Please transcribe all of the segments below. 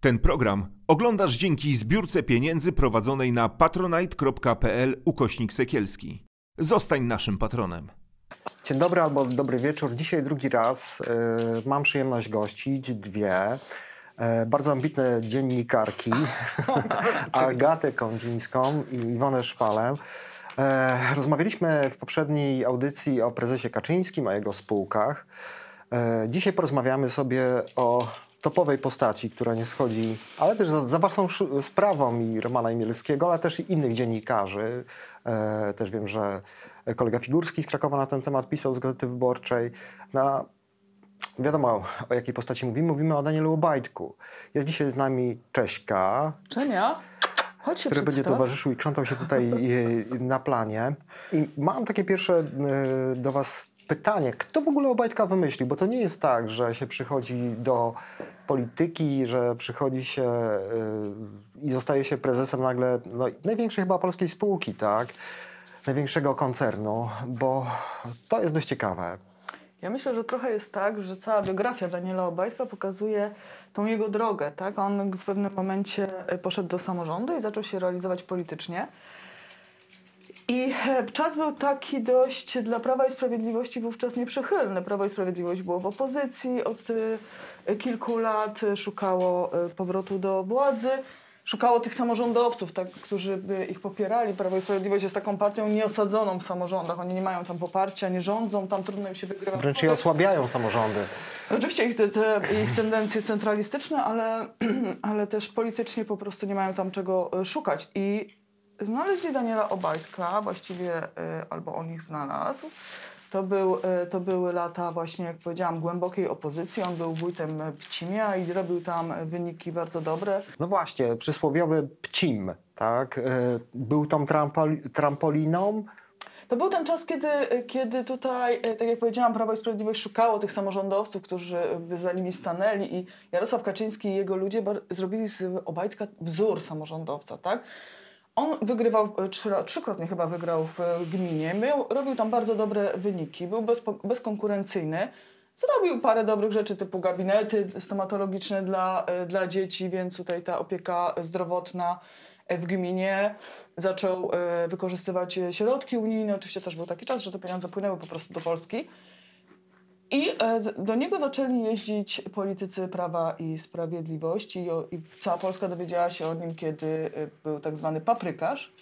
Ten program oglądasz dzięki zbiórce pieniędzy prowadzonej na patronite.pl ukośnik sekielski. Zostań naszym patronem. Dzień dobry albo dobry wieczór. Dzisiaj drugi raz y, mam przyjemność gościć dwie y, bardzo ambitne dziennikarki, Agatę Kądzińską i Iwonę Szpalę. Y, rozmawialiśmy w poprzedniej audycji o prezesie Kaczyńskim, o jego spółkach. Dzisiaj porozmawiamy sobie o topowej postaci, która nie schodzi, ale też za, za własną sprawą i Romana Imielskiego, ale też i innych dziennikarzy. E, też wiem, że kolega Figurski z Krakowa na ten temat pisał z Gazety Wyborczej. Na, wiadomo, o jakiej postaci mówimy. Mówimy o Danielu Obajtku. Jest dzisiaj z nami Cześka, Czenia? Chodź się który będzie towarzyszył i krzątał się tutaj e, na planie. I mam takie pierwsze e, do Was pytanie. Kto w ogóle Obajtka wymyślił? Bo to nie jest tak, że się przychodzi do polityki, że przychodzi się e, i zostaje się prezesem nagle no, największej chyba polskiej spółki, tak? Największego koncernu, bo to jest dość ciekawe. Ja myślę, że trochę jest tak, że cała biografia Daniela Obajtka pokazuje tą jego drogę. Tak? On w pewnym momencie e, poszedł do samorządu i zaczął się realizować politycznie. I e, czas był taki dość dla Prawa i Sprawiedliwości wówczas nieprzychylny. Prawo i Sprawiedliwość było w opozycji od e, kilku lat, szukało e, powrotu do władzy. Szukało tych samorządowców, tak, którzy by ich popierali. Prawo i Sprawiedliwość jest taką partią nieosadzoną w samorządach. Oni nie mają tam poparcia, nie rządzą, tam trudno im się wygrywa. Wręcz je osłabiają samorządy. Oczywiście ich, te, te, ich tendencje centralistyczne, ale, ale też politycznie po prostu nie mają tam czego e, szukać. I znaleźli Daniela Obajtka, właściwie e, albo on ich znalazł. To, był, e, to były lata właśnie, jak powiedziałam, głębokiej opozycji. On był wójtem Pcimia i robił tam wyniki bardzo dobre. No właśnie, przysłowiowy pcim, tak? E, Był tą trampoli, trampoliną. To był ten czas, kiedy, kiedy tutaj, e, tak jak powiedziałam, Prawo i Sprawiedliwość szukało tych samorządowców, którzy by za nimi stanęli i Jarosław Kaczyński i jego ludzie zrobili z Obajtka wzór samorządowca, tak? On wygrywał, e, trzy, trzykrotnie chyba wygrał w e, gminie, miał, robił tam bardzo dobre wyniki, był bezpo, bezkonkurencyjny. Zrobił parę dobrych rzeczy typu gabinety stomatologiczne dla, e, dla dzieci, więc tutaj ta opieka zdrowotna w gminie. Zaczął wykorzystywać środki unijne. Oczywiście też był taki czas, że te pieniądze płynęły po prostu do Polski. I e, do niego zaczęli jeździć politycy Prawa i Sprawiedliwości i, cała Polska dowiedziała się o nim, kiedy e, był tak zwany paprykarz.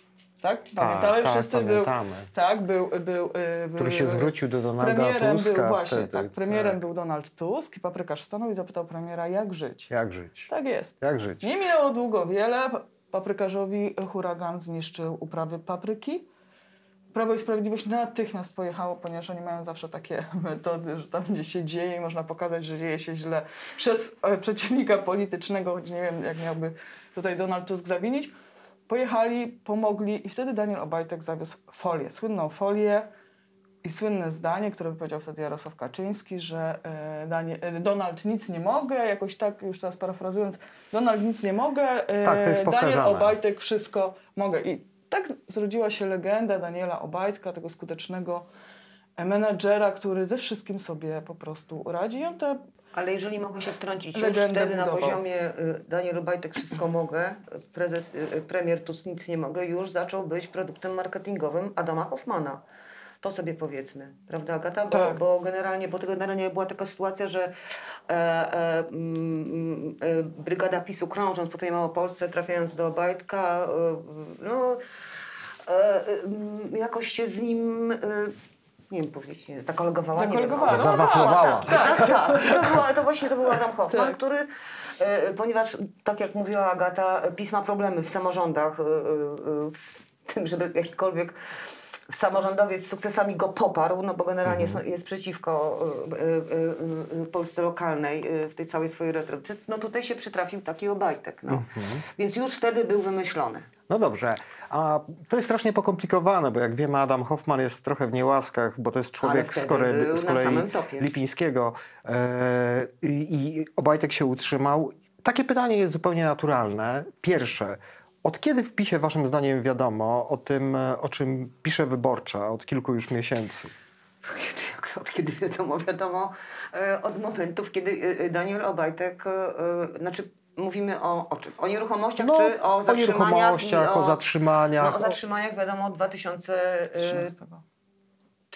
Tak? Pamiętamy? tak, Wszyscy pamiętamy. był. Tak, był, był, e, Który był się zwrócił do Donalda Premierem Tuska był właśnie, wtedy, tak. Premierem tak. był Donald Tusk i paprykarz stanął i zapytał premiera, jak żyć. Jak żyć? Tak jest. Jak żyć? Nie minęło długo wiele. Pa- Paprykarzowi huragan zniszczył uprawy papryki. Prawo i Sprawiedliwość natychmiast pojechało, ponieważ oni mają zawsze takie metody, że tam gdzie się dzieje i można pokazać, że dzieje się źle przez e, przeciwnika politycznego, choć nie wiem jak miałby tutaj Donald Tusk zawinić. Pojechali, pomogli i wtedy Daniel Obajtek zawiózł folię, słynną folię i słynne zdanie, które wypowiedział wtedy Jarosław Kaczyński, że e, Danie, e, Donald nic nie mogę, jakoś tak, już teraz parafrazując, Donald nic nie mogę, Tak, Daniel. Obajtek wszystko mogę. I tak zrodziła się legenda Daniela Obajtka, tego skutecznego menadżera, który ze wszystkim sobie po prostu radzi. On te Ale jeżeli mogę się wtrącić, już wtedy na poziomie y, Daniel Obajtek wszystko mogę, prezes, y, premier Tusk nic nie mogę, już zaczął być produktem marketingowym Adama Hoffmana. To sobie powiedzmy, prawda Agata? Bo, Tak. bo generalnie, bo to generalnie była taka sytuacja, że e, e, mm, e, brygada PiSu krążąc po tej Małopolsce, trafiając do Obajtka, e, no e, e, jakoś się z nim, e, nie wiem powiedzieć, nie, zakolegowała. nie wiem, zakolegowała. może- Zawaflowała. tak, tak, tak. I to, była, to właśnie to był Adam Hoffman, Tak. który, e, ponieważ, tak jak mówiła Agata, PiS ma problemy w samorządach e, e, z tym, żeby jakikolwiek samorządowiec z sukcesami go poparł, no bo generalnie są- jest przeciwko e, e, e, Polsce lokalnej e, w tej całej swojej retoryce. No tutaj się przytrafił taki Obajtek. No. Więc już wtedy był wymyślony. No dobrze, a to jest strasznie pokomplikowane, bo jak wiemy Adam Hoffman jest trochę w niełaskach, bo to jest człowiek z, kolei, z kolei. Lipińskiego e, i Obajtek się utrzymał. Takie pytanie jest zupełnie naturalne. Pierwsze, od kiedy w PiSie waszym zdaniem wiadomo o tym, e, o czym pisze Wyborcza od kilku już miesięcy? Kiedy, jak to, od kiedy wiadomo? Wiadomo e, od momentów, kiedy e, Daniel Obajtek, znaczy Mówimy o, o czym? O nieruchomościach No, czy o o zatrzymaniach? i nieruchomościach, o zatrzymaniach, No, o o- zatrzymaniach wiadomo od 2013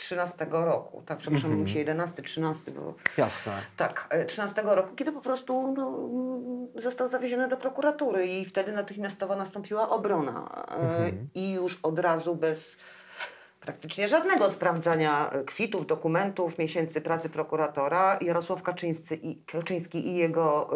13. roku. Tak, przepraszam, Mhm. mi się 11, 13 było. Jasne. Tak, e, 13 roku, kiedy po prostu no, mm, został zawieziony do prokuratury i wtedy natychmiastowo nastąpiła obrona. E, Mhm. I już od razu bez praktycznie żadnego sprawdzania e, kwitów, dokumentów, miesięcy pracy prokuratora, Jarosław Kaczyński i, Kaczyński i jego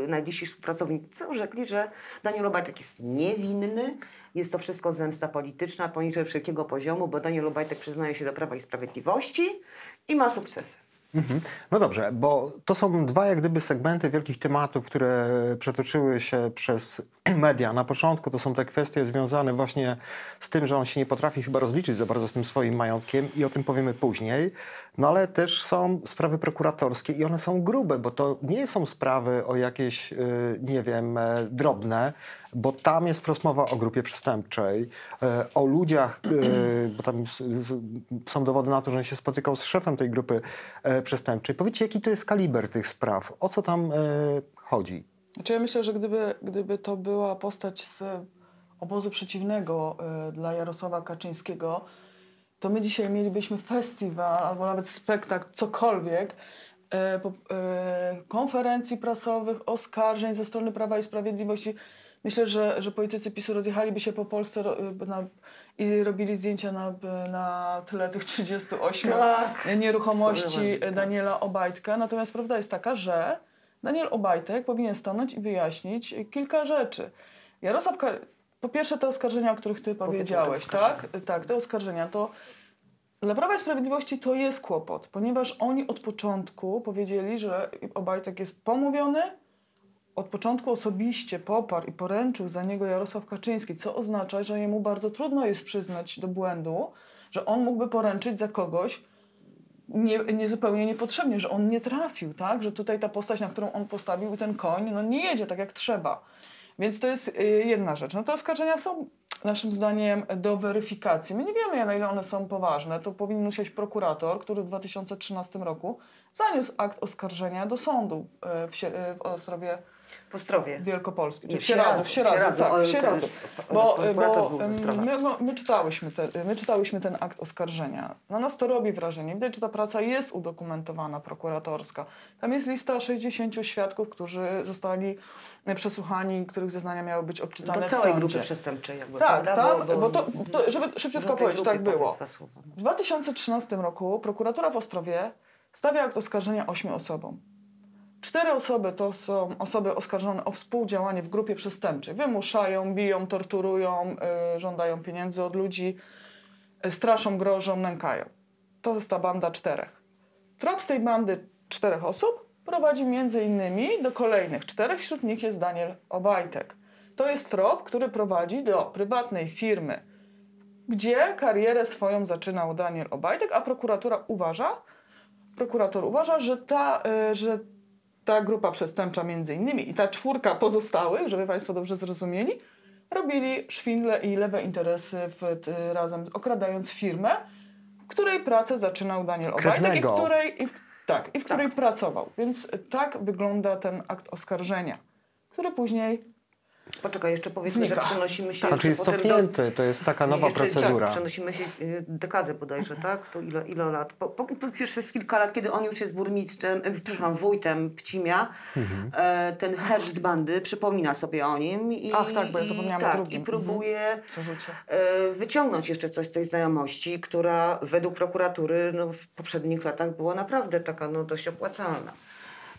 y, y, najbliżsi współpracownicy orzekli, że Daniel Obajtek jest niewinny, jest to wszystko zemsta polityczna poniżej wszelkiego poziomu, bo Daniel Obajtek przyznaje się do Prawa i Sprawiedliwości i ma sukcesy. Mhm. No dobrze, bo to są dwa jak gdyby segmenty wielkich tematów, które przetoczyły się przez media. Na początku to są te kwestie związane właśnie z tym, że on się nie potrafi chyba rozliczyć za bardzo z tym swoim majątkiem i o tym powiemy później. No ale też są sprawy prokuratorskie i one są grube, bo to nie są sprawy o jakieś, y, nie wiem, e, drobne, bo tam jest wprost mowa o grupie przestępczej, e, o ludziach, e, bo tam są dowody na to, że on się spotykał z szefem tej grupy e, przestępczej. Powiedzcie, jaki to jest kaliber tych spraw? O co tam chodzi? Znaczy ja myślę, że gdyby, gdyby to była postać z obozu przeciwnego y, dla Jarosława Kaczyńskiego, to my dzisiaj mielibyśmy festiwal albo nawet spektakl, cokolwiek, y, po, y, konferencji prasowych, oskarżeń ze strony Prawa i Sprawiedliwości. Myślę, że, że politycy PiSu rozjechaliby się po Polsce ro, y, na, i robili zdjęcia na, na tle tych 38 Tak. nieruchomości Daniela Obajtka. Natomiast prawda jest taka, że Daniel Obajtek powinien stanąć i wyjaśnić kilka rzeczy. Jarosław, Ka- po pierwsze te oskarżenia, o których ty powiedziałeś, oskarżenia. tak? Tak, te oskarżenia to dla Prawa i Sprawiedliwości to jest kłopot, ponieważ oni od początku powiedzieli, że Obajtek jest pomówiony, od początku osobiście poparł i poręczył za niego Jarosław Kaczyński, co oznacza, że jemu bardzo trudno jest przyznać do błędu, że on mógłby poręczyć za kogoś nie, nie zupełnie niepotrzebnie, że on nie trafił, tak? Że tutaj ta postać, na którą on postawił ten koń, no nie jedzie tak jak trzeba. Więc to jest y, jedna rzecz. No te oskarżenia są naszym zdaniem do weryfikacji. My nie wiemy, na ile one są poważne. To powinien usiąść prokurator, który w 2013 roku zaniósł akt oskarżenia do sądu y, w, y, w Ostrowie Po Strowie. Wielkopolskim, czy w Sieradzu, w Sieradzu, tak, w Sieradzu. Bo, bo my, no, my, czytałyśmy te, my czytałyśmy ten akt oskarżenia. Na nas to robi wrażenie. Widać, że ta praca jest udokumentowana, prokuratorska. Tam jest lista 60 świadków, którzy zostali e, przesłuchani, których zeznania miały być odczytane Do w sądzie. grupy przestępczej jakby, Tak, prawda? tak, bo, to, to, żeby szybciutko powiedzieć, tak było. W 2013 roku prokuratura w Ostrowie stawia akt oskarżenia ośmiu osobom. Cztery osoby to są osoby oskarżone o współdziałanie w grupie przestępczej. Wymuszają, biją, torturują, y, żądają pieniędzy od ludzi, y, straszą, grożą, nękają. To jest ta banda czterech. Trop z tej bandy czterech osób prowadzi między innymi do kolejnych czterech, wśród nich jest Daniel Obajtek. To jest trop, który prowadzi do prywatnej firmy, gdzie karierę swoją zaczynał Daniel Obajtek, a prokuratura uważa, prokurator uważa, że ta, y, że ta grupa przestępcza między innymi i ta czwórka pozostałych, żeby Państwo dobrze zrozumieli, robili szwindle i lewe interesy w, razem, okradając firmę, w której pracę zaczynał Daniel Obajtek i której, i w, tak, i w której pracował. Więc tak wygląda ten akt oskarżenia, który później Poczekaj, jeszcze powiedzmy, Znika. że przenosimy się Znaczy jest potem do... cofnięty, to jest taka nowa jeszcze, procedura. Tak, przenosimy się y, dekadę bodajże, tak? To ile, ile lat? Po, po, po, już jest kilka lat, kiedy on już jest burmistrzem, e, przepraszam, wójtem Pcimia. Mhm. E, ten herszt bandy przypomina sobie o nim. I, Ach, tak, bo ja i- zapomniałam tak, drugim. I próbuje rzucie. e, wyciągnąć jeszcze coś z tej znajomości, która według prokuratury no, w poprzednich latach była naprawdę taka no, dość opłacalna.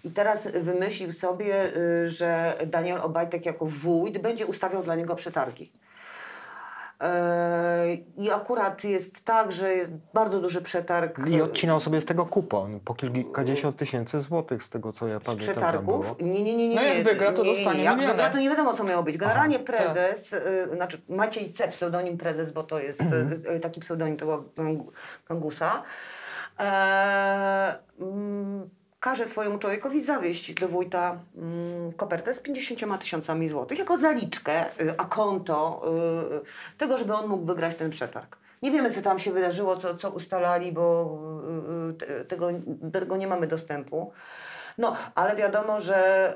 I teraz wymyślił sobie, y, że Daniel Obajtek jako wójt będzie ustawiał dla niego przetargi. E, I akurat jest tak, że jest bardzo duży przetarg I odcinał sobie z tego kupon po kilkadziesiąt tysięcy złotych z tego, co ja z pamiętam. tam przetargów. Nie, nie, nie, nie. No jak wygra, to nie, nie, dostanie nie. Jak wygra, to nie wiadomo, co miało być. Generalnie tak. prezes, y, znaczy Maciej C, pseudonim prezes, bo to jest Mhm. y, taki pseudonim tego Gang- Gangusa, e, mm, każe swojemu człowiekowi zawieźć do wójta mm, kopertę z 50 tysiącami złotych jako zaliczkę, y, a konto y, tego, żeby on mógł wygrać ten przetarg. Nie wiemy, co tam się wydarzyło, co, co ustalali, bo y, te- tego, tego nie mamy dostępu. No, ale wiadomo, że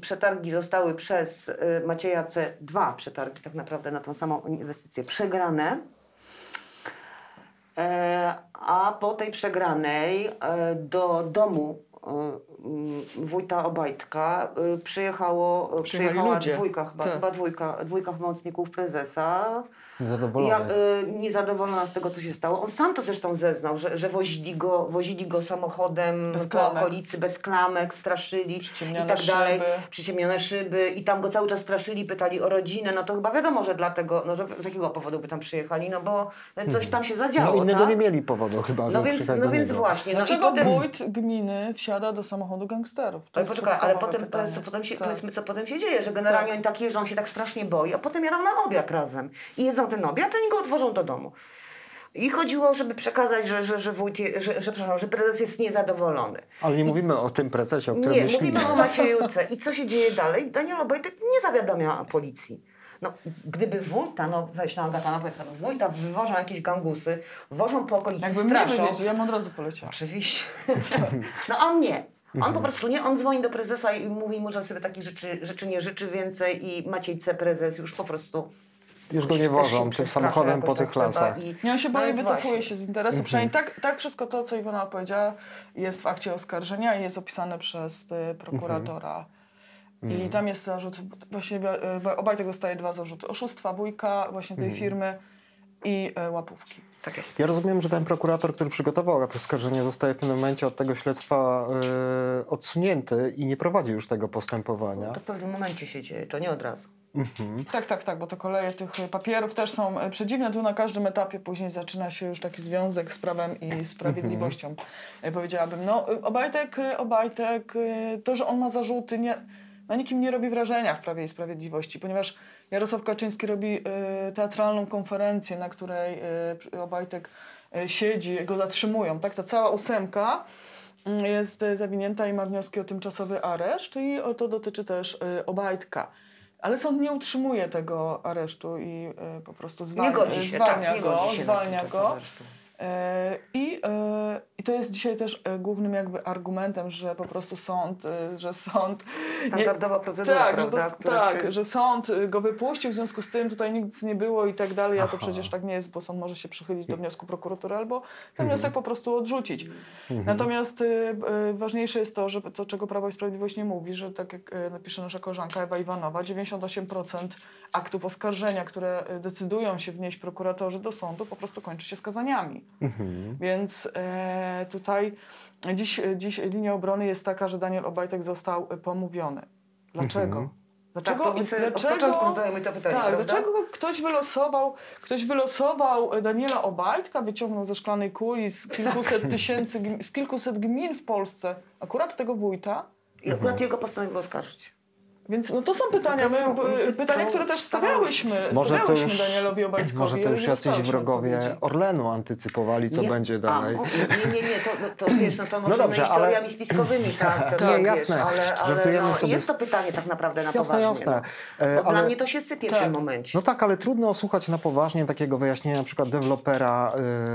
przetargi zostały przez Macieja C. Dwa przetargi tak naprawdę na tą samą inwestycję przegrane. E, a po tej przegranej e, do domu e, wójta Obajtka e, przyjechało, Przyjechali przyjechała ludzie. dwójka chyba, Tak. chyba dwójka, dwójka pomocników prezesa. Niezadowolony. Ja, y, niezadowolona z tego, co się stało. On sam to zresztą zeznał, że, że wozili, go, wozili go samochodem Bez po okolicy, bez klamek, straszyli i tak dalej. szyby. Przyciemnione szyby i tam go cały czas straszyli, pytali o rodzinę. No to chyba wiadomo, że dlatego, no że z jakiego powodu by tam przyjechali, no bo coś tam się zadziało, No innego tak? nie mieli powodu chyba, że No więc, no więc właśnie. No Dlaczego potem... wójt gminy wsiada do samochodu gangsterów? To Ale jest poczekaj, ale potem, pytanie. powiedz, co potem się, Tak. powiedzmy, co potem się dzieje, że generalnie Tak. oni tak jeżdżą, się tak strasznie boi, a potem jadą na obiad razem i jedzą ten obiad, to oni go odwożą do domu. I chodziło, żeby przekazać, że, że, że, wójt, je- że, że, przepraszam, że prezes jest niezadowolony. Ale nie mówimy o tym prezesie, o którym Nie, myślimy. mówimy o Maciejuce. I co się dzieje dalej? Daniel Obajtek nie zawiadamia policji. No, gdyby wójta, no weź no Agata, no powiedz, no, wójta wywożą jakieś gangusy, wożą po okolicy, Jakby mnie straszą. wywiedział, ja bym od razu poleciała. Oczywiście. No a on nie. On po prostu nie, on dzwoni do prezesa i mówi mu, że sobie takich rzeczy, rzeczy nie życzy więcej i Maciej C. prezes już po prostu... Już go nie wożą tym samochodem po tych lasach. i- Nie, on się no boi, więc wycofuje właśnie. się z interesu. Przynajmniej tak, tak wszystko to, co Iwona powiedziała, jest w akcie oskarżenia i jest opisane przez y, prokuratora. I tam jest zarzut, właśnie y, Obajtek dostaje dwa zarzuty. Oszustwa wujka, właśnie tej firmy i y, łapówki. Tak jest. Ja rozumiem, że ten prokurator, który przygotował to oskarżenie, zostaje w tym momencie od tego śledztwa e, odsunięty i nie prowadzi już tego postępowania. To w pewnym momencie się dzieje, to nie od razu. Tak, tak, tak, bo te koleje tych y, papierów też są y, przedziwne. Tu na każdym etapie później zaczyna się już taki związek z prawem i sprawiedliwością. Y, Powiedziałabym, no y, Obajtek, y, Obajtek, y, to, że on ma zarzuty, nie, na nikim nie robi wrażenia w Prawie i Sprawiedliwości, ponieważ Jarosław Kaczyński robi y, teatralną konferencję, na której y, Obajtek y, siedzi, go zatrzymują, tak? Ta cała ósemka y, jest zawinięta i ma wnioski o tymczasowy areszt i to dotyczy też Obajtka. Ale sąd nie utrzymuje tego aresztu i po prostu zwalnia, się, zwalnia tak, nie go, zwalnia go. I, I to jest dzisiaj też e, głównym jakby argumentem, że po prostu sąd, e, że sąd... Standardowa procedura, tak, prawda, Że to, tak, się- że sąd e, go wypuścił, w związku z tym tutaj nic nie było i tak dalej, a to przecież tak nie jest, bo sąd może się przychylić do wniosku prokuratury albo ten wniosek po prostu odrzucić. Natomiast e, e, ważniejsze jest to, że to, czego Prawo i Sprawiedliwość nie mówi, że tak jak e, napisze nasza koleżanka Ewa Iwanowa, 98% aktów oskarżenia, które decydują się wnieść prokuratorzy do sądu, po prostu kończy się skazaniami. Więc e, tutaj dziś, dziś linia obrony jest taka, że Daniel Obajtek został e, pomówiony. Dlaczego? Dlaczego, Tak, to my sobie od początku zadajemy to pytanie, tak, dlaczego ktoś wylosował, ktoś wylosował e, Daniela Obajtka, wyciągnął ze szklanej kuli z kilkuset tysięcy, gm- z kilkuset gmin w Polsce, akurat tego wójta? I akurat jego postanowił oskarżyć. Więc no to są pytania, To my, są- b- to- pytania, to- które też stawiałyśmy, Może to stawiałyśmy już, Danielowi Obajtkowi. może to ale już jacyś wrogowie odpowiedzi. Orlenu antycypowali, co Nie- będzie dalej. A, nie, nie, nie, to, no, to wiesz, no to możemy dobrze, ale- spiskowymi, tak. To, Nie, tak, jasne, Wiesz, ale, ale no, sobie jest to pytanie tak naprawdę na Jasne, poważnie. jasne. No. E, Bo Dla ale- mnie to się sypie w Tak. tym momencie. No tak, ale trudno słuchać na poważnie takiego wyjaśnienia na przykład dewelopera,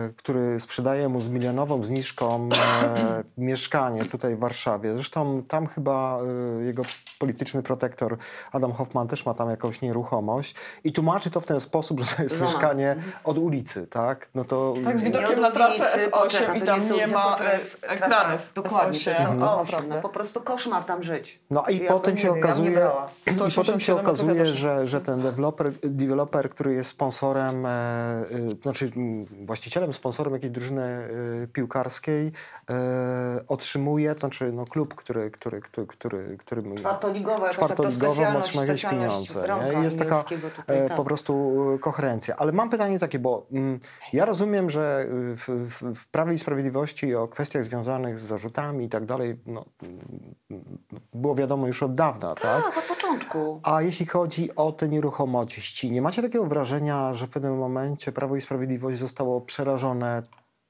y, który sprzedaje mu z milionową zniżką e, mieszkanie tutaj w Warszawie. Zresztą tam chyba y, jego polityczny protektor Adam Hoffman też ma tam jakąś nieruchomość i tłumaczy to w ten sposób, że to jest Żona. mieszkanie od ulicy, tak? No to Tak, z widokiem na trasę ulicy, S8 poczekaj, i to tam są nie ma e, ekranów Dokładnie, to S8. są No, osiem. naprawdę. No, po prostu koszmar tam żyć. No i Ja potem się okazuje, i potem się 187 okazuje, że, że ten deweloper, deweloper, który jest sponsorem, e, e, znaczy właścicielem, sponsorem jakiejś drużyny e, piłkarskiej, e, otrzymuje, to znaczy no, klub, który, który, który, który, który Czwartoligowa, jakoś tak to czwartoligową specjalność, otrzyma jakieś specjalność pieniądze. Nie? Jest taka tutaj, e, tak. po prostu e, koherencja. Ale mam pytanie takie, bo mm, ja rozumiem, że w, w, w Prawie i Sprawiedliwości o kwestiach związanych z zarzutami i tak dalej no, mm, było wiadomo już od dawna, tak? Tak, od początku. A jeśli chodzi o te nieruchomości, nie macie takiego wrażenia, że w pewnym momencie Prawo i Sprawiedliwość zostało przerażone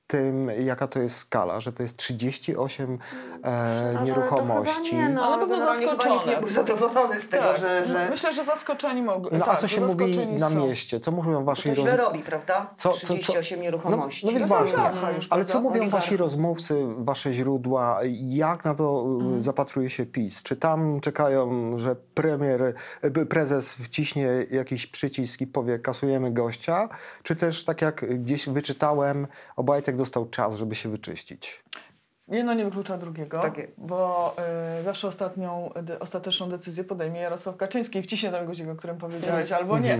tym, jaka to jest skala, że to jest 38 e, Ale to nieruchomości. chyba nie, no, Ale pewno nikt nie był zadowolony z tego, Tak, że, że, Myślę, że zaskoczeni mogą. No tak, a co się mówi na są. mieście? Co mówią to wasi rozmówcy? robi, prawda? Co- co- co- 38 nieruchomości. No, no To są właśnie. Ale co mówią Oligarcha. wasi rozmówcy, wasze źródła? Jak na to y, zapatruje się PiS? Czy tam czekają, że premier, y, prezes wciśnie jakiś przycisk i powie kasujemy gościa? Czy też tak jak gdzieś wyczytałem, Obajtek dostał czas, żeby się wyczyścić? Jedno nie wyklucza drugiego, Tak bo y, zawsze ostatnią, de, ostateczną decyzję podejmie Jarosław Kaczyński i wciśnie ten guzik, o którym powiedziałeś, albo nie.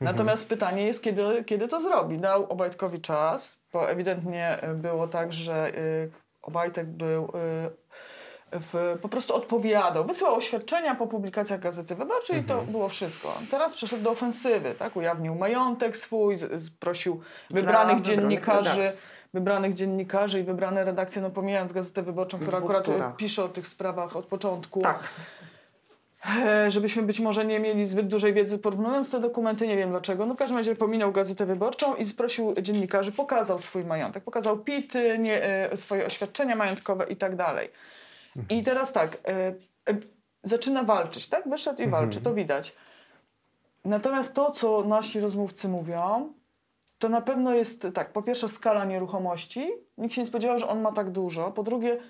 Natomiast pytanie jest, kiedy, kiedy to zrobi. Dał Obajtkowi czas, bo ewidentnie y, było tak, że y, Obajtek był... Y, w, po prostu odpowiadał, wysyłał oświadczenia po publikacjach Gazety Wyborczej i to było wszystko. Teraz przeszedł do ofensywy, tak? ujawnił majątek swój, z, z, prosił wybranych wybranych dziennikarzy, redakcji. Wybranych dziennikarzy i wybrane redakcje, no pomijając Gazetę Wyborczą, która akurat pisze o tych sprawach od początku, Tak. e, żebyśmy być może nie mieli zbyt dużej wiedzy porównując te dokumenty, nie wiem dlaczego. No w każdym razie pominął Gazetę Wyborczą i sprosił dziennikarzy, pokazał swój majątek, pokazał PIT-y, nie, e, swoje oświadczenia majątkowe i tak dalej. I teraz tak, e, zaczyna walczyć, tak? Wyszedł i walczy, to widać. Natomiast to, co nasi rozmówcy mówią, to na pewno jest tak, po pierwsze skala nieruchomości. Nikt się nie spodziewał, że on ma tak dużo. Po drugie,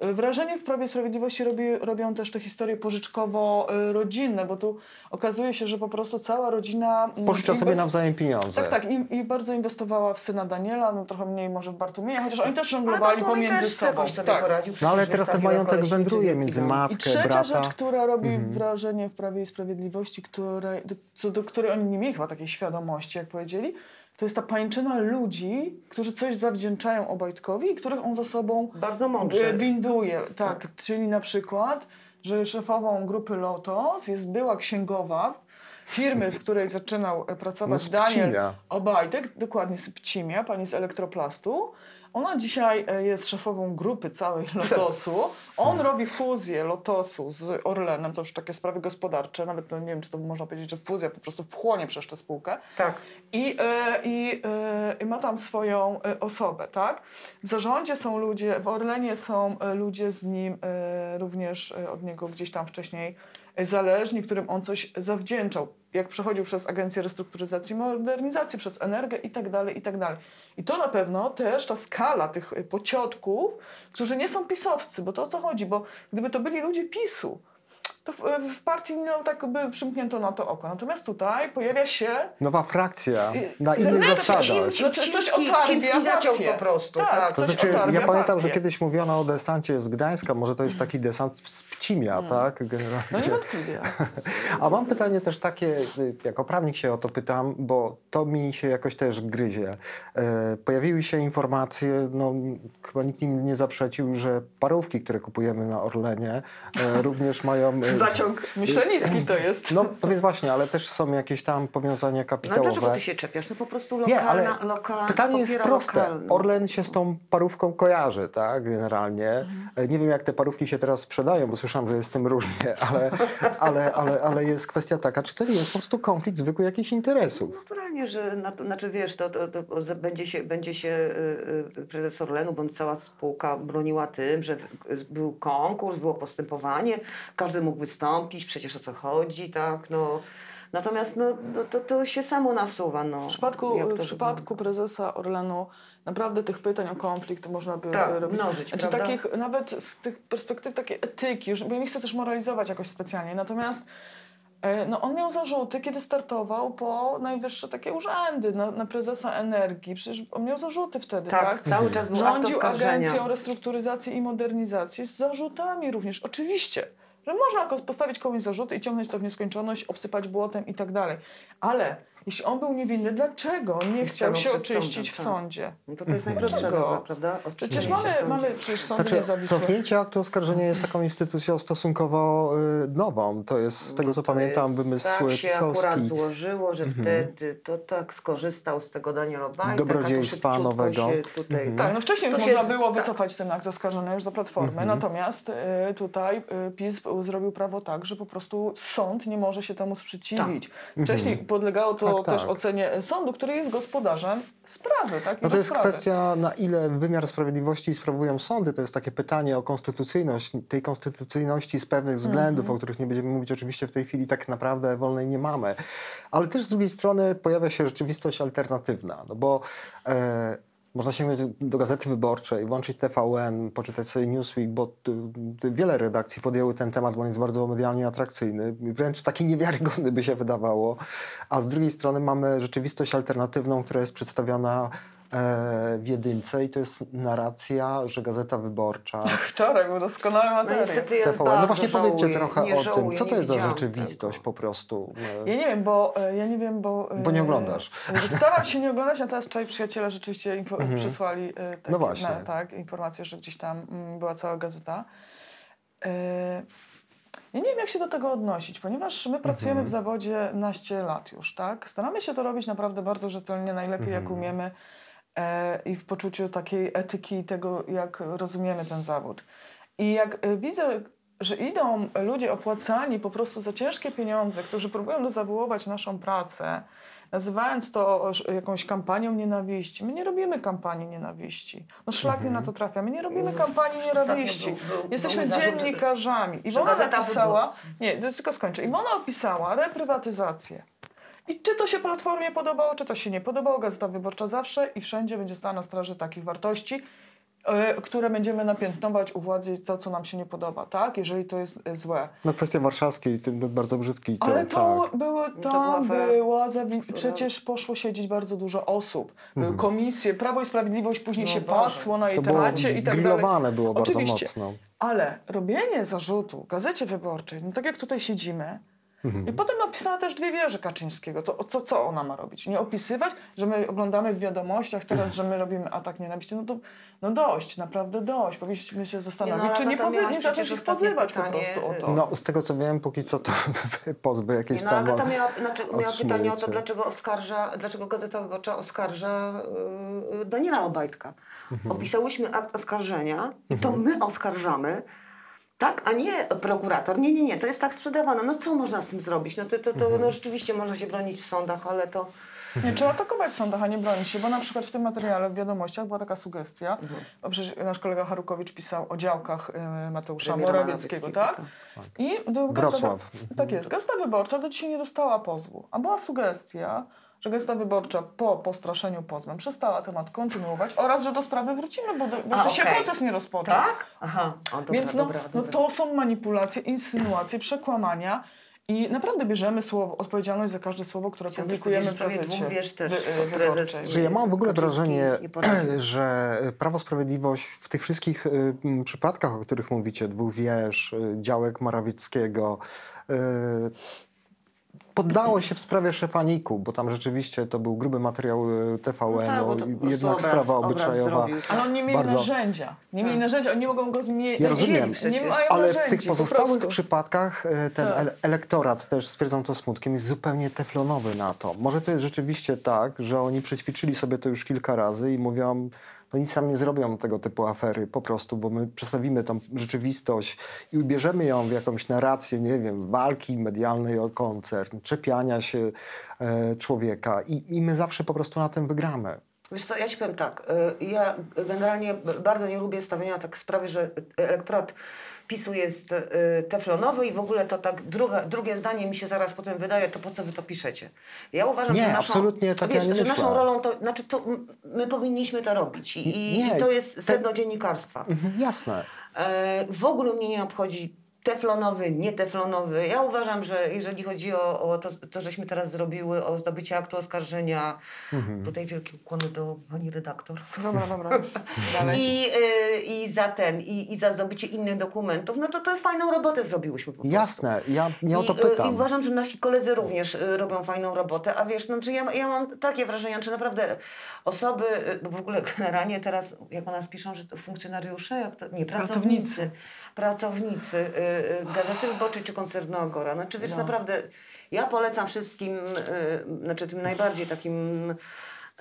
wrażenie w Prawie Sprawiedliwości robi, robią też te historie pożyczkowo-rodzinne, bo tu okazuje się, że po prostu cała rodzina... mm, Pożycza sobie nawzajem pieniądze. Tak, tak. I, I bardzo inwestowała w syna Daniela, no trochę mniej może w Bartłomieja, chociaż oni też żonglowali pomiędzy też sobą. Tak. poradził, No ale teraz ten majątek wędruje między dom. matkę, I trzecia brata. rzecz, która robi wrażenie w Prawie i Sprawiedliwości, której, do, co do której oni nie mieli chyba takiej świadomości, jak powiedzieli, to jest ta pańczyna ludzi, którzy coś zawdzięczają Obajtkowi i których on za sobą Bardzo mądrze. e, winduje. Tak, czyli na przykład, że szefową grupy Lotos jest była księgowa firmy, w której zaczynał e, pracować No, Daniel. Obajtek, dokładnie z Pcimia, pani z Elektroplastu. Ona dzisiaj e, jest szefową grupy całej Lotosu. On robi fuzję Lotosu z Orlenem, to już takie sprawy gospodarcze, nawet no, nie wiem, czy to można powiedzieć, że fuzja po prostu wchłonie przecież tę spółkę. Tak. I, e, i, e, I ma tam swoją osobę, tak? W zarządzie są ludzie, w Orlenie są ludzie z nim również od niego gdzieś tam wcześniej zależni, którym on coś zawdzięczał. Jak przechodził przez Agencję Restrukturyzacji i Modernizacji, przez Energię i tak dalej, i tak. I to na pewno też ta skala tych e, pociotków, którzy nie są pisowscy, bo to o co chodzi? Bo gdyby to byli ludzie PiSu, to w, w partii no, tak by przymknięto na to oko. Natomiast tutaj pojawia się Nowa frakcja, na innych zewnętrzny zasadach. Cim- Znaczy, coś zaciął po prostu, Tak, tak. To znaczy, ja pamiętam, że partię. kiedyś mówiono o desancie z Gdańska, może to jest taki desant z Pcimia, tak? Generalnie. No niewątpliwie. A mam pytanie też takie, y, jako prawnik się o to pytam, bo to mi się jakoś też gryzie. E, pojawiły się informacje, no chyba nikt im nie zaprzeczył, że parówki, które kupujemy na Orlenie, e, również mają... Zaciąg myślenicki to jest. No, no więc właśnie, ale też są jakieś tam powiązania No kapitałowe. dlaczego ty się czepiasz? No po prostu Nie, lokalna, ale lokalna pytanie jest proste. lokalną. Orlen się z tą parówką kojarzy, tak, generalnie. Mhm. Nie wiem, jak te parówki się teraz sprzedają, bo słyszałam, że jest z tym różnie, ale, ale, ale, ale jest kwestia taka, czy to nie jest po prostu konflikt zwykły jakichś interesów? Naturalnie, że na to, znaczy wiesz, to, to, to będzie się, będzie się y, y, prezes Orlenu bądź cała spółka broniła tym, że był konkurs, było postępowanie, każdy mógł wystąpić, przecież o co chodzi, tak, no. Natomiast no, to, to, to się samo nasuwa. No. W przypadku, w przypadku prezesa Orlenu naprawdę tych pytań o konflikt można by Tak, robić. mnożyć, znaczy prawda? takich, nawet z tych perspektyw takiej etyki, ja nie chcę też moralizować jakoś specjalnie, natomiast e, no, on miał zarzuty, kiedy startował po najwyższe takie urzędy, na, na prezesa energii. Przecież on miał zarzuty wtedy, Tak, tak? cały czas był Rządził. Agencją Restrukturyzacji i Modernizacji z zarzutami również. Oczywiście, że można ko- postawić komuś zarzuty i ciągnąć to w nieskończoność, obsypać błotem i tak dalej. Ale jeśli on był niewinny, dlaczego on nie chciał się oczyścić w sądem, tak. sądzie? No to, to jest najprostsza Dlaczego? droga, prawda? Przecież mamy, mamy przecież sądy Znaczy, niezawisłe. cofnięcie aktu oskarżenia jest taką instytucją stosunkowo y, nową. To jest, z tego co No To pamiętam, jest- wymysł Tak się akurat złożyło, że wtedy to tak skorzystał z tego Daniel Obajtek. Dobrodziejstwa nowego. Się tutaj, Tak, no wcześniej To już można było tak. wycofać ten akt oskarżenia już za Platformy, natomiast y, tutaj y, PiS zrobił prawo tak, że po prostu sąd nie może się temu sprzeciwić. Wcześniej podlegało to po tak. też ocenie sądu, który jest gospodarzem sprawy. Tak? No to jest rozprawy. kwestia, na ile wymiar sprawiedliwości sprawują sądy. To jest takie pytanie o konstytucyjność. Tej konstytucyjności z pewnych względów, Mhm. o których nie będziemy mówić oczywiście w tej chwili, tak naprawdę wolnej nie mamy. Ale też z drugiej strony pojawia się rzeczywistość alternatywna, no bo e, można sięgnąć do Gazety Wyborczej, włączyć TVN, poczytać sobie Newsweek, bo wiele redakcji podjęły ten temat, bo on jest bardzo medialnie atrakcyjny, wręcz taki niewiarygodny by się wydawało. A z drugiej strony mamy rzeczywistość alternatywną, która jest przedstawiona e, w jedynce i to jest narracja, że Gazeta Wyborcza... Wczoraj był doskonały No materiał. niestety ja TVN. No właśnie żałuję, powiedzcie trochę o tym, co to jest za rzeczywistość tego. po prostu. e, Ja nie wiem, bo e, ja nie wiem, bo. e, Bo nie oglądasz. e, Staram się nie oglądać, natomiast wczoraj przyjaciele rzeczywiście info- przysłali e, takie, Mhm. No właśnie. Na, tak, informację, że gdzieś tam mm, była cała gazeta. E, Ja nie wiem, jak się do tego odnosić, ponieważ my pracujemy Mhm. w zawodzie naście lat już, tak? Staramy się to robić naprawdę bardzo rzetelnie, najlepiej Mhm. jak umiemy e, i w poczuciu takiej etyki i tego, jak rozumiemy ten zawód. I jak e, widzę, że idą ludzie opłacani po prostu za ciężkie pieniądze, którzy próbują zawołować naszą pracę, nazywając to jakąś kampanią nienawiści. My nie robimy kampanii nienawiści. No szlak mi na to trafia. My nie robimy kampanii nienawiści. Mhm. był- był- Jesteśmy był dziennikarzami. I ona napisała, nie, to tylko skończę. I ona opisała reprywatyzację. I czy to się Platformie podobało, czy to się nie podobało, Gazeta Wyborcza zawsze i wszędzie będzie stała na straży takich wartości, e, które będziemy napiętnować u władzy to, co nam się nie podoba, tak? Jeżeli to jest e, złe. No kwestia warszawskiej, tym bardzo brzydkiej. To, Ale to tak. były, była tam afera, była, przecież poszło siedzieć bardzo dużo osób. Były komisje, Prawo i Sprawiedliwość później No się Boże. pasło na jej To było temacie i tak dalej. było bardzo Oczywiście. mocno. Ale robienie zarzutu Gazecie Wyborczej, no tak jak tutaj siedzimy, Mhm. i potem napisała też dwie wieże Kaczyńskiego. To, co, co ona ma robić? Nie opisywać, że my oglądamy w wiadomościach teraz, że my robimy atak nienawiści. No to no dość, naprawdę dość. Powinniśmy się zastanowić, Nie, no, czy nie, to pozy- nie zacząć ich pozywać po pytanie, prostu o to. No z tego co wiem, póki co to pozwy jakieś Nie, no tam... Agata miała, znaczy, miała pytanie o to, dlaczego oskarża, dlaczego Gazeta Wyborcza oskarża yy, Daniela Obajtka. Mhm. Opisałyśmy akt oskarżenia i to my oskarżamy, tak, a nie prokurator. Nie, nie, nie, to jest tak sprzedawane. No co można z tym zrobić? No to, to, to Mhm. no, rzeczywiście można się bronić w sądach, ale to... Nie, trzeba atakować w sądach, a nie bronić się, bo na przykład w tym materiale w wiadomościach była taka sugestia, Mhm. bo przecież nasz kolega Harukowicz pisał o działkach y, Mateusza Premiera Morawieckiego, Morawieckiego, tak? I do Gazeta, Wrocław. tak jest, Gazeta Wyborcza do dzisiaj nie dostała pozwu, a była sugestia, że Gazeta Wyborcza po postraszeniu pozwem przestała temat kontynuować oraz, że do sprawy wrócimy, bo, do, bo A, jeszcze się okej. proces nie rozpoczął. Tak? Aha. O, dobra, Więc no, dobra, no dobra. to są manipulacje, insynuacje, przekłamania i naprawdę bierzemy słowo, odpowiedzialność za każde słowo, które Chciałam publikujemy w gazecie wiersz też, wy- prezes-. Że ja mam w ogóle wrażenie, że Prawo Sprawiedliwość w tych wszystkich y, m, przypadkach, o których mówicie, dwóch wież, y, działek Morawieckiego, y, poddało się w sprawie szefaniku, bo tam rzeczywiście to był gruby materiał y, TVN, No tak, no, po jednak obraz- sprawa obyczajowa. zrobił. Ale oni nie mieli Bardzo- narzędzia. Nie mieli narzędzia, oni nie mogą go zmienić. Ja rozumiem, Nie mają ale w tych po pozostałych prostu. przypadkach e, ten Tak. ele- elektorat, też stwierdzam to smutkiem, jest zupełnie teflonowy na to. Może to jest rzeczywiście tak, że oni przećwiczyli sobie to już kilka razy i mówią, no nic nam nie zrobią tego typu afery po prostu, bo my przedstawimy tą rzeczywistość i ubierzemy ją w jakąś narrację, nie wiem, walki medialnej o koncern, czepiania się e, człowieka i, i my zawsze po prostu na tym wygramy. Wiesz co, ja ci powiem tak, y, ja generalnie bardzo nie lubię stawiania tak sprawy, że elektorat PiSu jest y, teflonowy i w ogóle to tak druga, drugie zdanie mi się zaraz potem wydaje, to po co wy to piszecie? Ja uważam, Nie, że naszą, tak wiesz, ja że naszą rolą to, znaczy to my powinniśmy to robić i, Nie, i to jest te- sedno dziennikarstwa. Mhm, jasne. E, w ogóle mnie nie obchodzi teflonowy, nieteflonowy. Ja uważam, że jeżeli chodzi o, o to, to, żeśmy teraz zrobiły, o zdobycie aktu oskarżenia, Mhm. tutaj wielkie ukłony do pani redaktor. Dobra, dobra, już. I, y, I za ten, i, i za zdobycie innych dokumentów, no to to fajną robotę zrobiłyśmy po prostu. Jasne, ja nie o to I, y, pytam. I uważam, że nasi koledzy również y, robią fajną robotę, a wiesz, no, czy ja, ja mam takie wrażenie, czy naprawdę osoby, y, bo w ogóle generalnie teraz, jak o nas piszą, że to funkcjonariusze, jak to, nie, pracownicy, pracownicy y, y, Gazety Wyborczej czy koncernu Agora. Znaczy wiesz, No. naprawdę, ja polecam wszystkim, y, znaczy tym najbardziej takim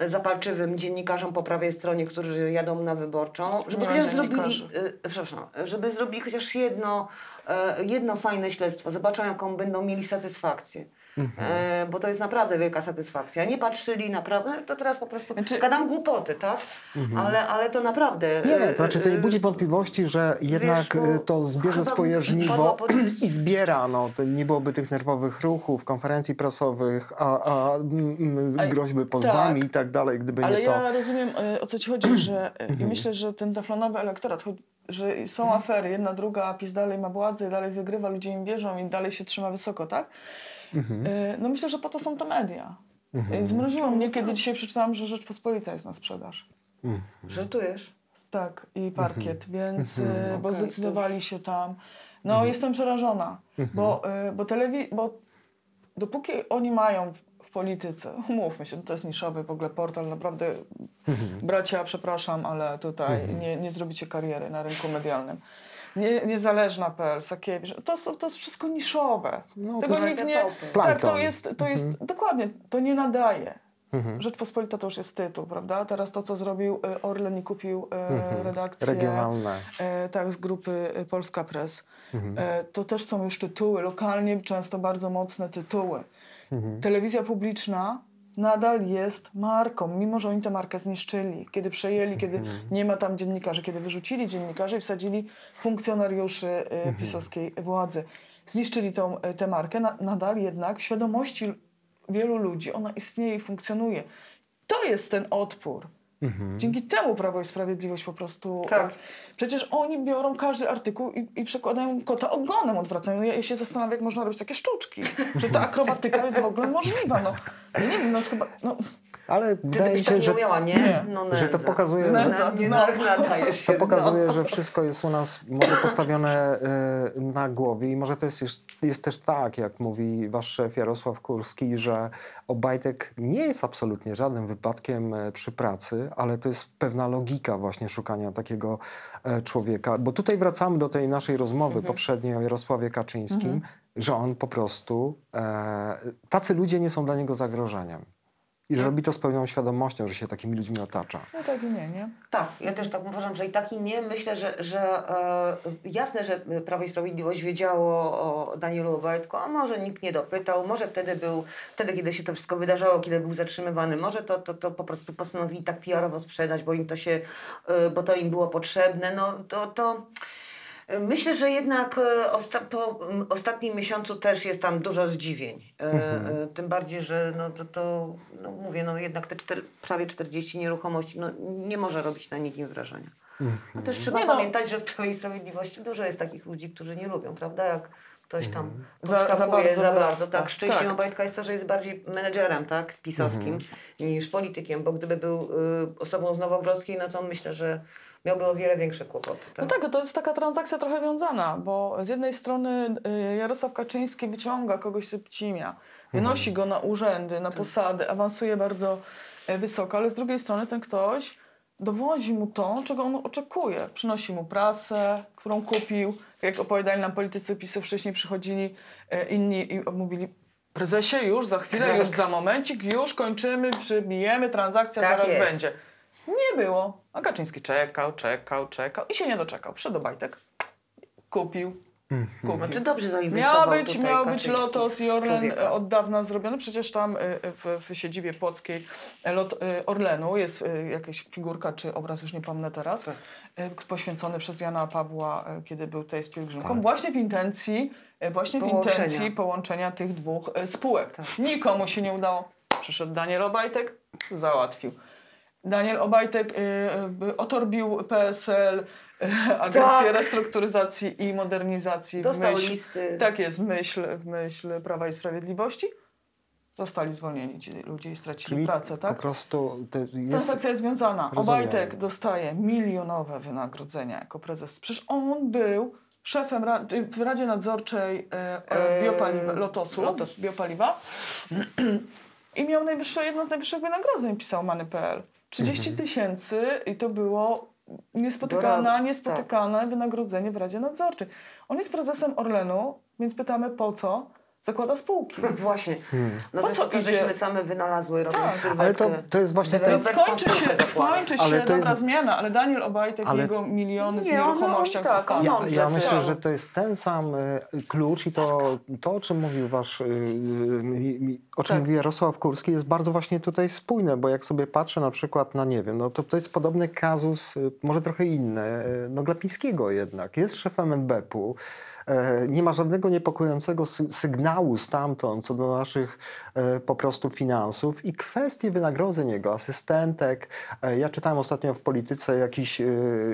zapalczywym dziennikarzom po prawej stronie, którzy jadą na wyborczą, żeby chociaż zrobili, przepraszam, żeby zrobili chociaż jedno, jedno fajne śledztwo, zobaczą jaką będą mieli satysfakcję. E, bo to jest naprawdę wielka satysfakcja. Nie patrzyli naprawdę, to teraz po prostu Znaczy- gadam głupoty, tak? Ale, ale to naprawdę... Nie, e, to znaczy to nie e, budzi wątpliwości, że jednak wiesz, y, to zbierze swoje żniwo pod- i zbiera. No, nie byłoby tych nerwowych ruchów, konferencji prasowych, a, a A- groźby pozwami tak. i tak dalej, gdyby Ale nie to. ja rozumiem, o co ci chodzi, że i myślę, że ten teflonowy elektorat, że są afery, jedna, druga, a PiS dalej ma władzę, dalej wygrywa, ludzie im wierzą i dalej się trzyma wysoko, tak? Y, No myślę, że po to są te media. Y, Zmroziło mnie, kiedy dzisiaj przeczytałam, że Rzeczpospolita jest na sprzedaż. Żartujesz? Tak, i parkiet, więc, y, bo zdecydowali się tam. No, jestem przerażona, bo, bo telewi- bo dopóki oni mają w, w polityce, umówmy się, to jest niszowy w ogóle portal, naprawdę bracia, przepraszam, ale tutaj nie, nie zrobicie kariery na rynku medialnym. Nie, niezależna.pl, Sakiewicz, to, są, to jest wszystko niszowe. No, to Tego jest nikt nie... Tak, to jest, to jest dokładnie, to nie nadaje. Rzeczpospolita to już jest tytuł, prawda? Teraz to, co zrobił y, Orlen i kupił y, redakcję Regionalne. e, tak, z grupy Polska Press. E, to też są już tytuły, lokalnie często bardzo mocne tytuły. Telewizja publiczna nadal jest marką, mimo że oni tę markę zniszczyli. Kiedy przejęli, kiedy nie ma tam dziennikarzy, kiedy wyrzucili dziennikarzy i wsadzili funkcjonariuszy e, pisowskiej władzy. Zniszczyli tą, e, tę markę, na, nadal jednak w świadomości wielu ludzi ona istnieje i funkcjonuje. To jest ten odpór. Dzięki temu Prawo i Sprawiedliwość po prostu. Tak. Przecież oni biorą każdy artykuł i, i przekładają kota ogonem, odwracają. Ja, ja się zastanawiam, jak można robić takie sztuczki. Czy ta akrobatyka jest w ogóle możliwa? No, ja nie wiem, no chyba. No, Ale Ty wydaje mi byś się, tak nie że umiała, nie? Nie. No, że to nędza. pokazuje, że- Nędza. Nie No. się. To pokazuje, no. że wszystko jest u nas może postawione y, na głowie i może to jest, jest, jest też tak, jak mówi wasz szef Jarosław Kurski, że Obajtek nie jest absolutnie żadnym wypadkiem e, przy pracy, ale to jest pewna logika właśnie szukania takiego e, człowieka. Bo tutaj wracamy do tej naszej rozmowy poprzedniej o Jarosławie Kaczyńskim, że on po prostu, e, tacy ludzie nie są dla niego zagrożeniem. I że robi to z pełną świadomością, że się takimi ludźmi otacza. no tak i nie, nie? Tak, ja też tak uważam, że i tak i nie. Myślę, że, że e, jasne, że Prawo i Sprawiedliwość wiedziało o Danielu Obajtku, a może nikt nie dopytał, może wtedy był, wtedy kiedy się to wszystko wydarzało, kiedy był zatrzymywany, może to, to, to po prostu postanowili tak PR-owo sprzedać, bo im to się, e, bo to im było potrzebne, no to, to Myślę, że jednak e, osta po ostatnim miesiącu też jest tam dużo zdziwień. E, e, tym bardziej, że no, to, to no, mówię, no, jednak te czter, prawie 40 nieruchomości no, nie może robić na nikim wrażenia. A też trzeba Nie no. pamiętać, że w Prawie i Sprawiedliwości dużo jest takich ludzi, którzy nie lubią, prawda? Jak ktoś tam Za- za podskakuje bardzo za bardzo. Tak, szczęściem Tak. Obajtka jest to, że jest bardziej menedżerem, tak, pisowskim niż politykiem, bo gdyby był y, osobą z Nowogrodzkiej, no to myślę, że miałby o wiele większe kłopoty. No tak, to jest taka transakcja trochę wiązana, bo z jednej strony y, Jarosław Kaczyński wyciąga kogoś z Pcimia, wynosi go na urzędy, na posady, awansuje bardzo y, wysoko, ale z drugiej strony ten ktoś dowozi mu to, czego on oczekuje. Przynosi mu prasę, którą kupił. Jak opowiadali nam politycy PiSu, wcześniej przychodzili y, inni i mówili prezesie już, za chwilę, Tak. już za momencik, już kończymy, przybijemy, transakcja Tak zaraz jest. będzie. Nie było. A Kaczyński czekał, czekał, czekał i się nie doczekał. Przyszedł Obajtek, kupił, kupił. Znaczy dobrze zainwestował Miał być, miał być Lotos i Orlen człowieka. od dawna zrobiony. Przecież tam e, w, w siedzibie płockiej e, lot, Orlenu jest jakaś figurka czy obraz, już nie pomnę teraz, Tak. poświęcony przez Jana Pawła, kiedy był tutaj z pielgrzymką. Tak. Właśnie w intencji, właśnie w Połączenia. intencji połączenia tych dwóch spółek. Tak. Nikomu się nie udało. Przyszedł Daniel Obajtek, załatwił. Daniel Obajtek y, y, otorbił PSL, y, Agencję Tak. Restrukturyzacji i Modernizacji. w Dostał myśl, listy. Tak jest, w myśl, w myśl Prawa i Sprawiedliwości. Zostali zwolnieni ci ludzie i stracili Czyli pracę, tak? po prostu to jest... Transakcja jest związana. Rozumiem. Obajtek dostaje milionowe wynagrodzenia jako prezes. Przecież on był szefem ra- w Radzie Nadzorczej e, biopaliwa, Lotosu, Lotos. biopaliwa i miał najwyższe, jedno z najwyższych wynagrodzeń, pisał Many.pl. 30 tysięcy i to było niespotykane, Brawo, niespotykane wynagrodzenie w Radzie Nadzorczej. On jest prezesem Orlenu, więc pytamy po co? Zakłada spółki. Właśnie. No Po co to idzie? żeśmy same wynalazły, robiąc Tak. Ale to, to jest właśnie ten... Skończy się, skończy się Ale to dobra jest- zmiana, ale Daniel Obajtek Ale- i jego miliony z Nie, on- nieruchomościach tak, zostaną. on Ja, ja myślę, że to jest ten sam y, klucz i to, to o czym mówił wasz, y, y, mi- o czym Tak. mówił Jarosław Kurski, jest bardzo właśnie tutaj spójne, bo jak sobie patrzę na przykład na, nie wiem, no to, to jest podobny kazus, może trochę inny, no Glapińskiego jednak. Jest szefem NBP-u, e, nie ma żadnego niepokojącego sy- sygnału stamtąd co do naszych e, po prostu finansów i kwestie wynagrodzeń jego asystentek. E, ja czytałem ostatnio w polityce jakichś e,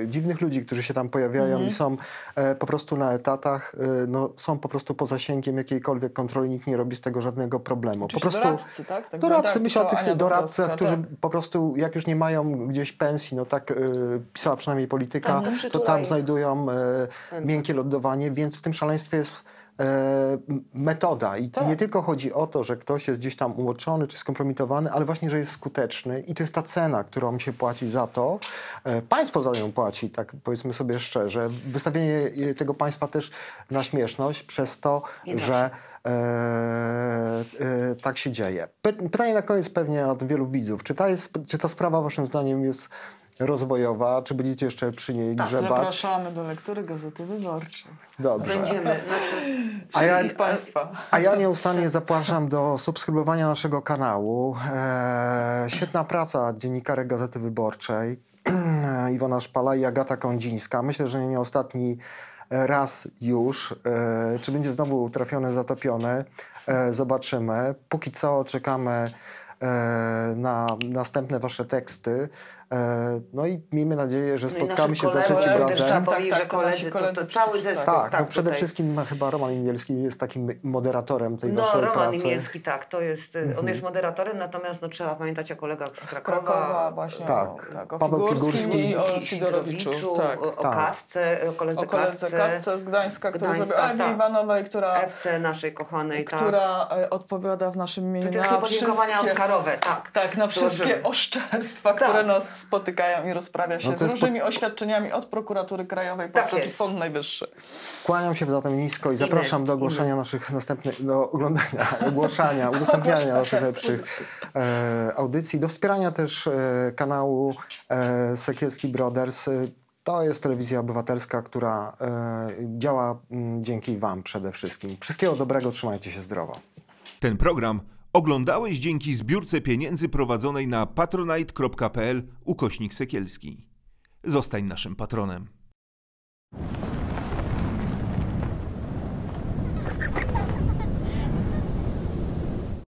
dziwnych ludzi, którzy się tam pojawiają Mhm. i są e, po prostu na etatach, e, no, są po prostu poza zasięgiem jakiejkolwiek kontroli, nikt nie robi z tego żadnego problemu. Czyli po prostu doradcy, tak? tak Doradcy, tak myślę o tych Ania doradcach, Dąbrowska, którzy tak. po prostu jak już nie mają gdzieś pensji, no tak e, pisała przynajmniej polityka, Tak, to tam znajdują e, miękkie lądowanie, więc w tym szaleństwie jest e, metoda. I Tak. nie tylko chodzi o to, że ktoś jest gdzieś tam umoczony czy skompromitowany, ale właśnie, że jest skuteczny i to jest ta cena, którą się płaci za to. E, państwo za nią płaci, tak powiedzmy sobie szczerze. Wystawienie e, tego państwa też na śmieszność przez to, że e, e, tak się dzieje. Py- Pytanie na koniec pewnie od wielu widzów. Czy ta, jest, czy ta sprawa waszym zdaniem jest rozwojowa? Czy będziecie jeszcze przy niej Tak, grzebać? zapraszamy do lektury Gazety Wyborczej. Dobrze. Będziemy, znaczy... A ja- Wszystkich Państwa. A ja nieustannie zapraszam do subskrybowania naszego kanału. E, świetna praca dziennikarek Gazety Wyborczej. Iwona Szpala i Agata Kądzińska. Myślę, że nie ostatni raz już. E, czy będzie znowu trafione, zatopione? E, zobaczymy. Póki co czekamy e, na następne wasze teksty. E, no i miejmy nadzieję, że No spotkamy się za trzecim razem. trzeba Tak, tak, że koledzy, to, to cały zespół. Tak, no przede tutaj. wszystkim chyba Roman Imielski jest takim moderatorem tej No, waszej Roman pracy. Imielski, tak, to jest, Mhm. on jest moderatorem, natomiast no, trzeba pamiętać o kolegach z Z Krakowa, Krakowa właśnie, Tak. o, tak, o Paweł Figurskim Figurski. i o Sidorowiczu. Tak. o, o Tak. Katce, o koledze, O koledze Katce, Katce z Gdańska, która zrobiła Ewie tak. Iwanowej, która, FC naszej kochanej, tak. która e, odpowiada w naszym imieniu na takie podziękowania wszystkie, Oscarowe, tak. tak, na wszystkie oszczerstwa, Tak. które nas spotykają i rozprawia się No z różnymi oświadczeniami od prokuratury krajowej Tak poprzez jest. Sąd Najwyższy. Kłaniam się zatem nisko i zapraszam do ogłoszenia naszych następnych, do oglądania, ogłaszania, udostępniania naszych lepszych e, audycji, do wspierania też e, kanału e, Sekielski Brothers. To jest telewizja obywatelska, która e, działa mm, dzięki Wam przede wszystkim. Wszystkiego dobrego, trzymajcie się zdrowo. Ten program oglądałeś dzięki zbiórce pieniędzy prowadzonej na patronite.pl ukośnik Sekielski. Zostań naszym patronem.